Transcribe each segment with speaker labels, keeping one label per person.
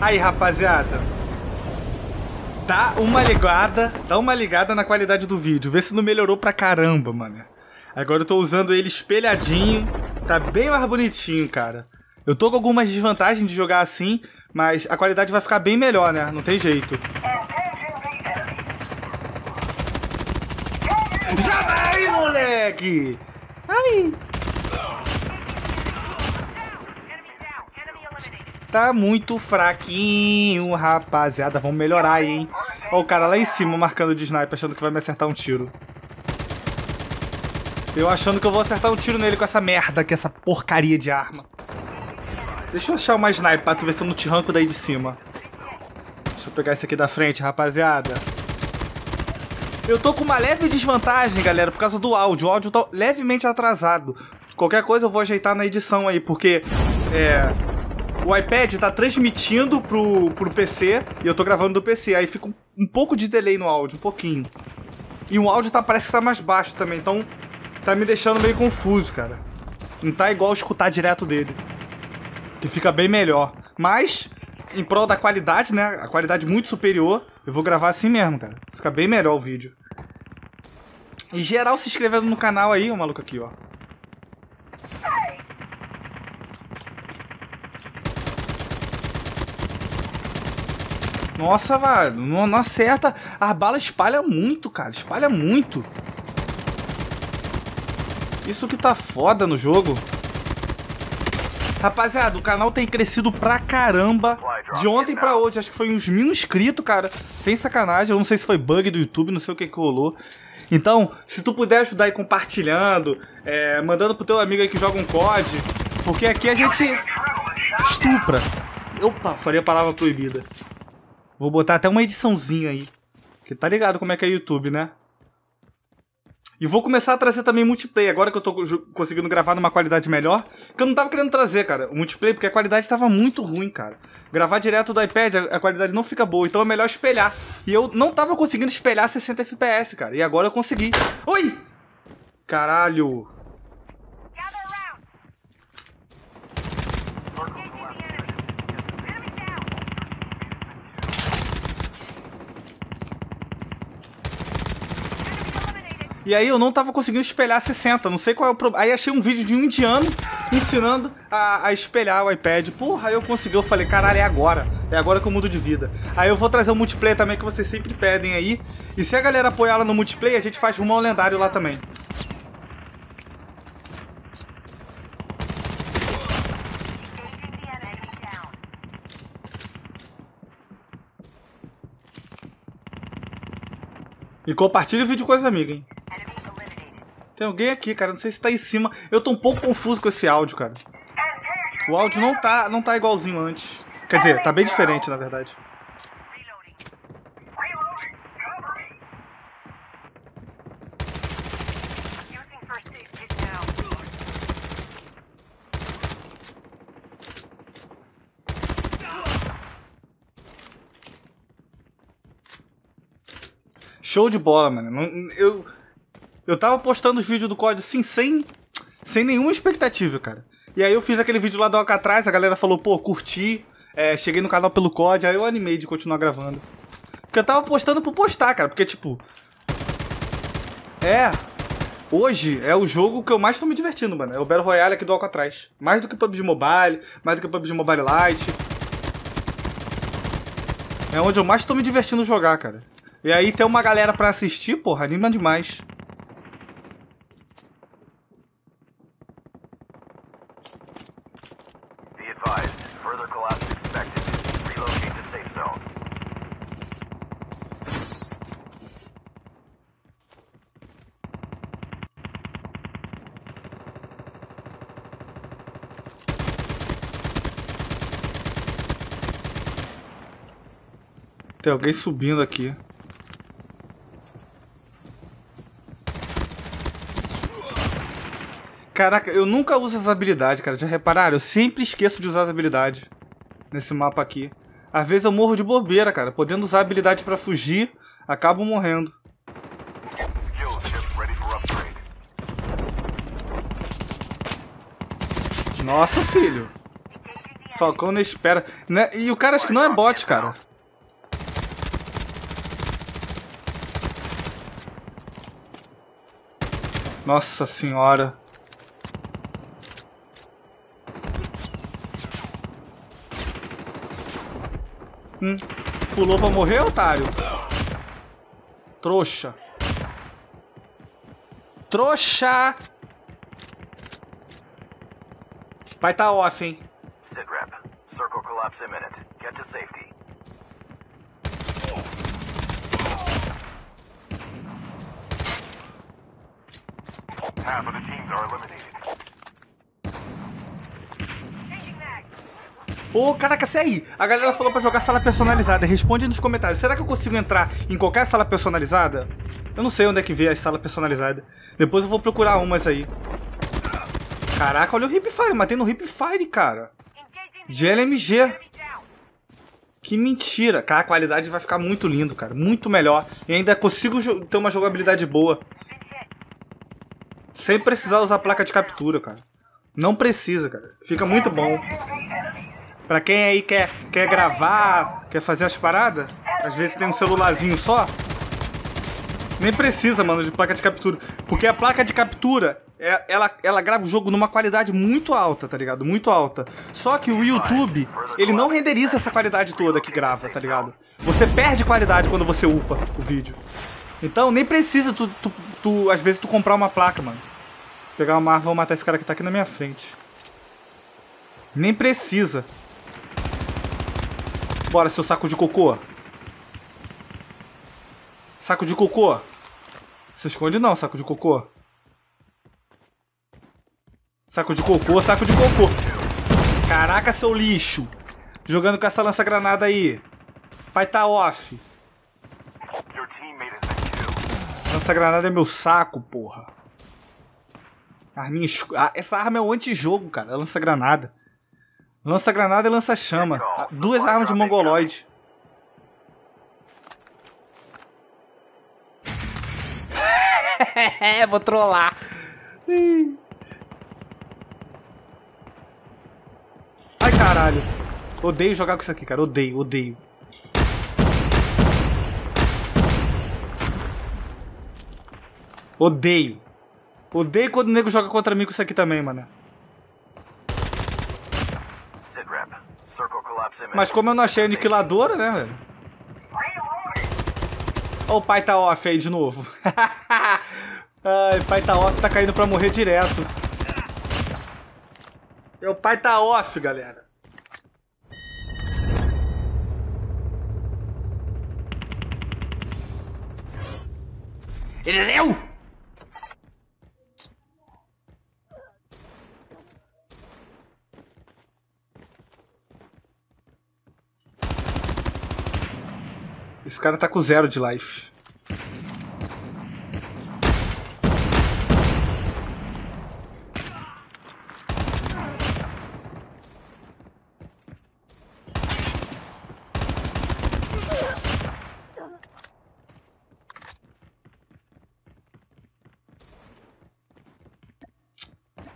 Speaker 1: Aí, rapaziada. Dá uma ligada, dá uma ligada na qualidade do vídeo. Vê se não melhorou pra caramba, mano. Agora eu tô usando ele espelhadinho. Tá bem mais bonitinho, cara. Eu tô com algumas desvantagens de jogar assim, mas a qualidade vai ficar bem melhor, né? Não tem jeito. Já vai, moleque! Ai! Tá muito fraquinho, rapaziada. Vamos melhorar aí, hein? Ó, o cara lá em cima marcando de sniper, achando que vai me acertar um tiro. Eu achando que eu vou acertar um tiro nele com essa merda, que é essa porcaria de arma. Deixa eu achar uma sniper pra tu ver se eu não te ranco daí de cima. Deixa eu pegar esse aqui da frente, rapaziada. Eu tô com uma leve desvantagem, galera, por causa do áudio. O áudio tá levemente atrasado. Qualquer coisa eu vou ajeitar na edição aí, porque... É... O iPad tá transmitindo pro, pro PC e eu tô gravando do PC. Aí fica um, um pouco de delay no áudio, um pouquinho. E o áudio tá, parece que tá mais baixo também, então tá me deixando meio confuso, cara. Não tá igual escutar direto dele. Que fica bem melhor. Mas, em prol da qualidade, né? A qualidade muito superior, eu vou gravar assim mesmo, cara. Fica bem melhor o vídeo. E geral se inscrevendo no canal aí, o maluco aqui, ó. Nossa, velho, não, não acerta. A bala espalha muito, cara. Espalha muito. Isso que tá foda no jogo. Rapaziada, o canal tem crescido pra caramba de ontem pra hoje. Acho que foi uns mil inscritos, cara. Sem sacanagem. Eu não sei se foi bug do YouTube, não sei o que que rolou. Então, se tu puder ajudar aí compartilhando, é, mandando pro teu amigo aí que joga um COD, porque aqui a gente estupra. Opa, falei a palavra proibida. Vou botar até uma ediçãozinha aí. Que tá ligado como é que é YouTube, né? E vou começar a trazer também multiplayer, agora que eu tô conseguindo gravar numa qualidade melhor. Que eu não tava querendo trazer, cara, o multiplayer, porque a qualidade tava muito ruim, cara. Gravar direto do iPad, a, qualidade não fica boa, então é melhor espelhar. E eu não tava conseguindo espelhar 60 FPS, cara. E agora eu consegui. Oi! Caralho! E aí eu não tava conseguindo espelhar 60, não sei qual é o problema. Aí achei um vídeo de um indiano ensinando a, a, espelhar o iPad. Porra, aí eu consegui, eu falei, caralho, é agora. É agora que eu mudo de vida. Aí eu vou trazer o multiplayer também que vocês sempre pedem aí. E se a galera apoiar lá no multiplayer, a gente faz rumo ao lendário lá também. E compartilha o vídeo com os amigos, hein? Tem alguém aqui, cara. Não sei se tá em cima. Eu tô um pouco confuso com esse áudio, cara. O áudio não tá, não tá igualzinho antes. Quer dizer, tá bem diferente, na verdade. Show de bola, mano. Eu, eu tava postando os vídeos do código assim, sem, sem nenhuma expectativa, cara. E aí eu fiz aquele vídeo lá do Alcatraz, a galera falou, pô, curti, é, cheguei no canal pelo COD, aí eu animei de continuar gravando. Porque eu tava postando por postar, cara, porque tipo... É, hoje é o jogo que eu mais tô me divertindo, mano. É o Battle Royale aqui do Alcatraz. Mais do que PUBG Mobile, mais do que PUBG Mobile Lite. É onde eu mais tô me divertindo jogar, cara. E aí tem uma galera pra assistir, porra, anima demais. Tem alguém subindo aqui. Caraca, eu nunca uso essa habilidade, cara. Já repararam? Eu sempre esqueço de usar essa habilidade. Nesse mapa aqui. Às vezes eu morro de bobeira, cara. Podendo usar a habilidade pra fugir, acabo morrendo. Nossa, filho. Falcão não espera. Né? E o cara acho que não é bot, cara. Nossa senhora. Hum, pulou pra morrer, otário? Trouxa. Trouxa! Vai tá off, hein? Half of the teams are eliminated. Ô, oh, caraca, se aí, a galera falou pra jogar sala personalizada. Responde nos comentários. Será que eu consigo entrar em qualquer sala personalizada? Eu não sei onde é que vê a sala personalizada. Depois eu vou procurar umas aí. Caraca, olha o Hipfire. Matei no Hipfire, cara. De LMG. Que mentira. Cara, a qualidade vai ficar muito lindo, cara. Muito melhor. E ainda consigo ter uma jogabilidade boa. Sem precisar usar placa de captura, cara. Não precisa, cara. Fica muito bom. Pra quem aí quer, quer gravar, quer fazer as paradas, às vezes tem um celularzinho só, nem precisa, mano, de placa de captura. Porque a placa de captura, é, ela, ela grava o jogo numa qualidade muito alta, tá ligado? Muito alta. Só que o YouTube, ele não renderiza essa qualidade toda que grava, tá ligado? Você perde qualidade quando você upa o vídeo. Então nem precisa tu, tu, tu às vezes, tu comprar uma placa, mano. Pegar uma arma, vou matar esse cara que tá aqui na minha frente. Nem precisa. Bora, seu saco de cocô. Saco de cocô. Se esconde não, saco de cocô. Saco de cocô, saco de cocô. Caraca, seu lixo. Jogando com essa lança-granada aí. Pai tá off. Lança-granada é meu saco, porra. Arminha ah, essa arma é o antijogo, cara. Lança-granada. Lança-granada e lança-chama. Duas armas de mongoloide. Vou trollar. Ai, caralho. Odeio jogar com isso aqui, cara. Odeio, odeio. Odeio. Odeio quando o nego joga contra mim com isso aqui também, mano. Mas como eu não achei a aniquiladora, né, velho? Ó, o pai tá off aí de novo. Ai, pai tá off, tá caindo pra morrer direto. Meu pai tá off, galera. Ele é eu! Esse cara tá com zero de life.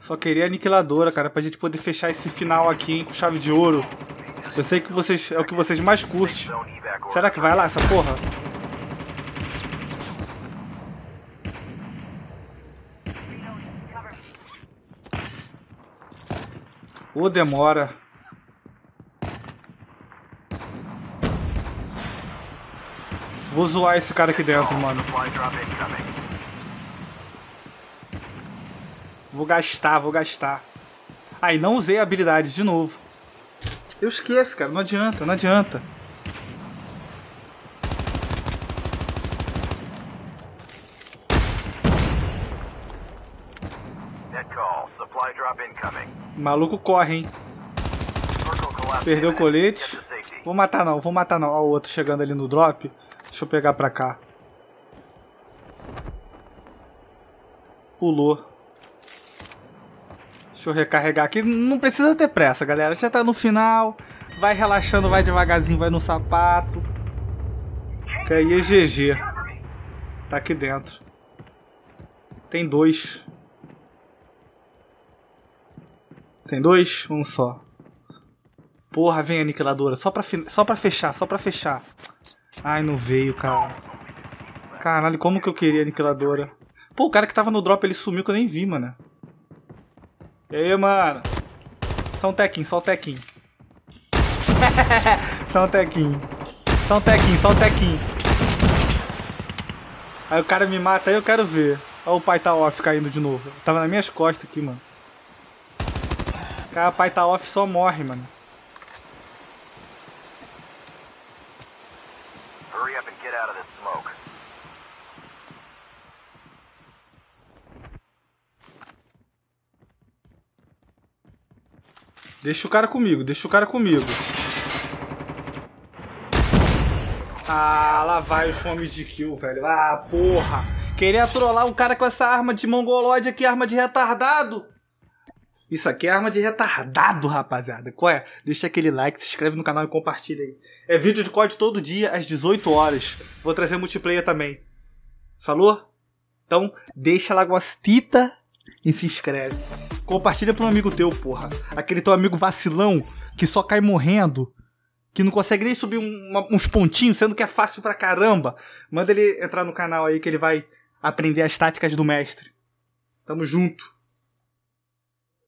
Speaker 1: Só queria aniquiladora, cara, pra gente poder fechar esse final aqui, hein, com chave de ouro. Eu sei que vocês é o que vocês mais curtem. Será que vai lá essa porra? Ou demora. Vou zoar esse cara aqui dentro, mano. Vou gastar, vou gastar. Aí, não usei a habilidade de novo. Eu esqueço, cara. Não adianta, não adianta. maluco corre, hein? Perdeu o colete. Vou matar não, vou matar não. Olha o outro chegando ali no drop. Deixa eu pegar pra cá. Pulou. Deixa eu recarregar aqui. Não precisa ter pressa, galera. Já tá no final. Vai relaxando, vai devagarzinho, vai no sapato. Que aí é GG. Tá aqui dentro. Tem dois. Tem dois? Um só. Porra, vem aniquiladora. Só pra, só pra fechar, só pra fechar. Ai, não veio, cara. Caralho, como que eu queria aniquiladora. Pô, o cara que tava no drop, ele sumiu que eu nem vi, mano. E aí, mano? Só um tequinho, só um tequinho. só um tequinho. Só um tequinho, só um tequinho. Aí o cara me mata, aí eu quero ver. Olha o pai tá off caindo de novo. Tava nas minhas costas aqui, mano. Cara, pai tá off só morre, mano. Deixa o cara comigo, deixa o cara comigo. Ah, lá vai os fomes de kill, velho. Ah, porra. Queria trollar o cara com essa arma de mongolóide aqui, arma de retardado. Isso aqui é arma de retardado, rapaziada. Qual é? Deixa aquele like, se inscreve no canal e compartilha aí. É vídeo de COD todo dia, às 18 horas. Vou trazer multiplayer também. Falou? Então, deixa a gostita e se inscreve. Compartilha para um amigo teu, porra. Aquele teu amigo vacilão que só cai morrendo, que não consegue nem subir um, uns pontinhos, sendo que é fácil pra caramba. Manda ele entrar no canal aí que ele vai aprender as táticas do mestre. Tamo junto.